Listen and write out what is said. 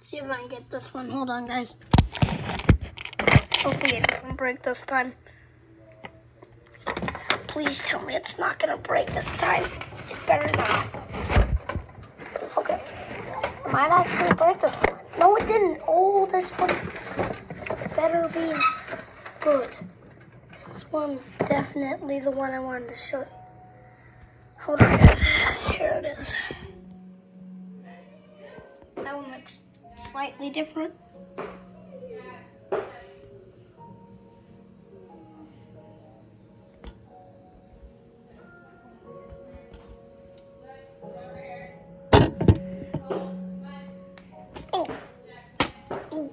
See if I can get this one. Hold on, guys. Hopefully it doesn't break this time. Please tell me it's not gonna break this time. It better not. Okay. It might actually break this one. No, it didn't. Oh, this one better be good. This one's definitely the one I wanted to show you. Hold on, guys. Here it is. That one looks slightly different. Oh. Oh,